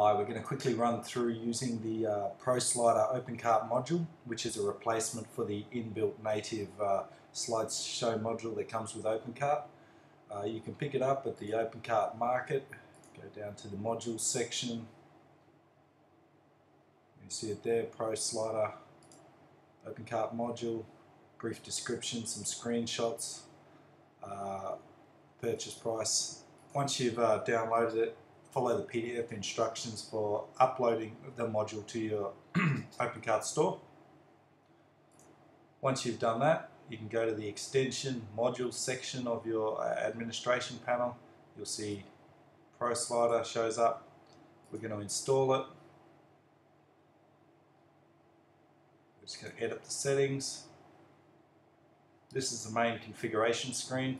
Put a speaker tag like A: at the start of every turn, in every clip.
A: Hi, we're going to quickly run through using the uh, ProSlider OpenCart module, which is a replacement for the inbuilt native uh, slideshow module that comes with OpenCart. Uh, you can pick it up at the OpenCart market, go down to the modules section. You see it there, ProSlider OpenCart module, brief description, some screenshots, uh, purchase price. Once you've uh, downloaded it, follow the PDF instructions for uploading the module to your OpenCart store. Once you've done that, you can go to the extension module section of your uh, administration panel. You'll see ProSlider shows up. We're going to install it. We're just going to edit the settings. This is the main configuration screen.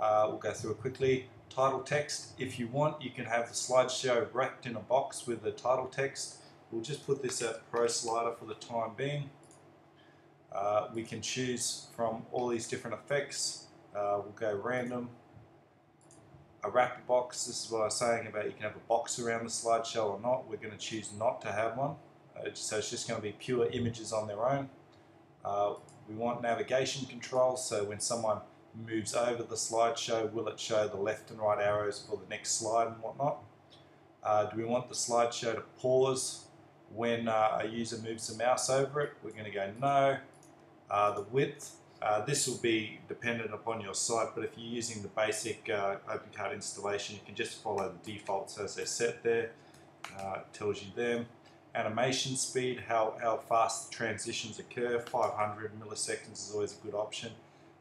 A: Uh, we'll go through it quickly title text. If you want, you can have the slideshow wrapped in a box with the title text. We'll just put this at ProSlider for the time being. Uh, we can choose from all these different effects. Uh, we'll go random. A wrap box, this is what I was saying about you can have a box around the slideshow or not. We're going to choose not to have one. Uh, so it's just going to be pure images on their own. Uh, we want navigation control, so when someone moves over the slideshow, will it show the left and right arrows for the next slide and whatnot? Uh, do we want the slideshow to pause when uh, a user moves the mouse over it? We're going to go no. Uh, the width, uh, this will be dependent upon your site, but if you're using the basic uh, OpenCart installation, you can just follow the defaults as they're set there. Uh, it tells you them. Animation speed, how, how fast the transitions occur, 500 milliseconds is always a good option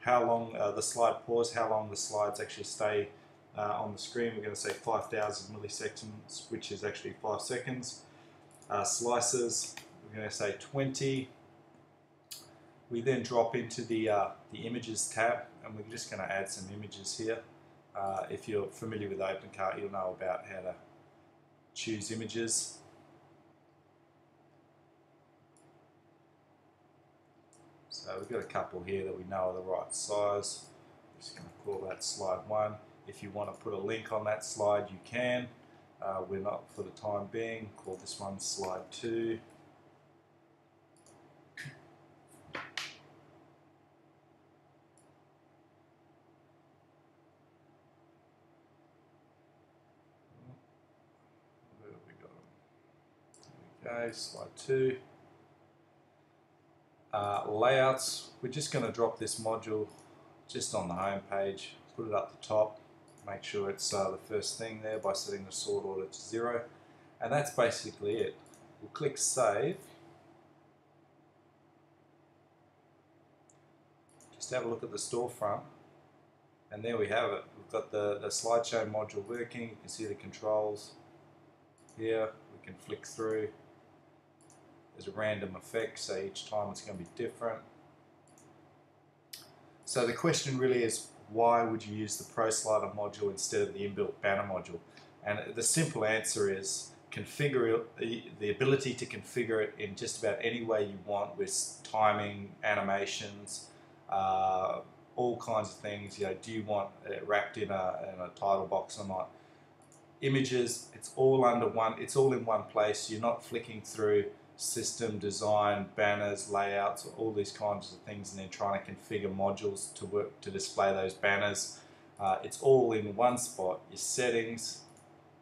A: how long uh, the slide pause, how long the slides actually stay uh, on the screen. We're going to say 5,000 milliseconds, which is actually 5 seconds. Uh, slices, we're going to say 20. We then drop into the, uh, the images tab and we're just going to add some images here. Uh, if you're familiar with OpenCart, you'll know about how to choose images. So we've got a couple here that we know are the right size. I'm just going to call that slide one. If you want to put a link on that slide, you can. Uh, we're not for the time being. Call this one slide two. Go, slide two. Layouts, we're just going to drop this module just on the home page, put it up the top, make sure it's uh, the first thing there by setting the sort order to zero. And that's basically it. We'll click save. Just have a look at the storefront. And there we have it. We've got the, the slideshow module working. You can see the controls here. We can flick through. There's a random effect, so each time it's going to be different. So the question really is, why would you use the ProSlider module instead of the inbuilt banner module? And the simple answer is configure the ability to configure it in just about any way you want with timing, animations, uh, all kinds of things. You know, do you want it wrapped in a, in a title box or not? Images, it's all under one. It's all in one place. You're not flicking through system design, banners, layouts, all these kinds of things, and then trying to configure modules to work to display those banners. Uh, it's all in one spot. Your settings,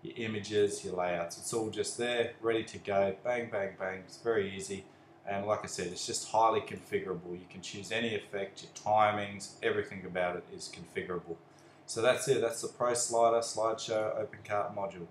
A: your images, your layouts. It's all just there, ready to go. Bang, bang, bang. It's very easy. And like I said, it's just highly configurable. You can choose any effect, your timings, everything about it is configurable. So that's it. That's the Pro Slider Slideshow OpenCart module.